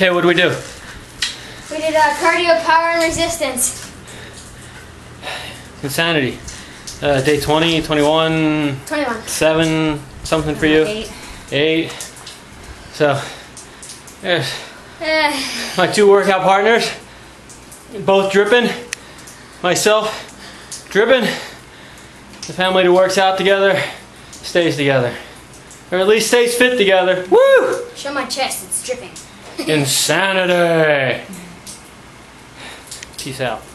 Okay, what do we do? We did uh, cardio, power, and resistance. Insanity. Uh, day 20, 21, 21. 7, something for you. Eight. 8. So, there's Eh, my two workout partners. Both dripping. Myself dripping. The family that works out together stays together. Or at least stays fit together. Woo! show my chest, it's dripping. Insanity. Peace out.